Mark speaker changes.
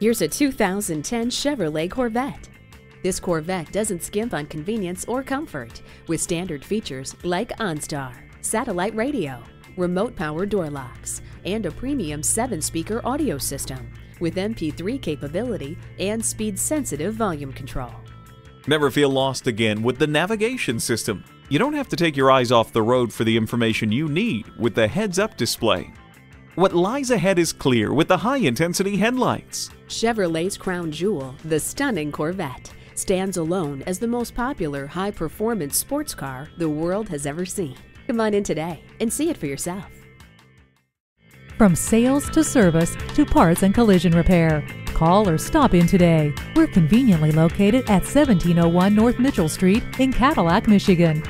Speaker 1: Here's a 2010 Chevrolet Corvette. This Corvette doesn't skimp on convenience or comfort with standard features like OnStar, satellite radio, remote power door locks, and a premium 7-speaker audio system with MP3 capability and speed-sensitive volume control.
Speaker 2: Never feel lost again with the navigation system. You don't have to take your eyes off the road for the information you need with the heads-up display. What lies ahead is clear with the high-intensity headlights.
Speaker 1: Chevrolet's crown jewel, the stunning Corvette, stands alone as the most popular high-performance sports car the world has ever seen. Come on in today and see it for yourself.
Speaker 3: From sales to service to parts and collision repair. Call or stop in today. We're conveniently located at 1701 North Mitchell Street in Cadillac, Michigan.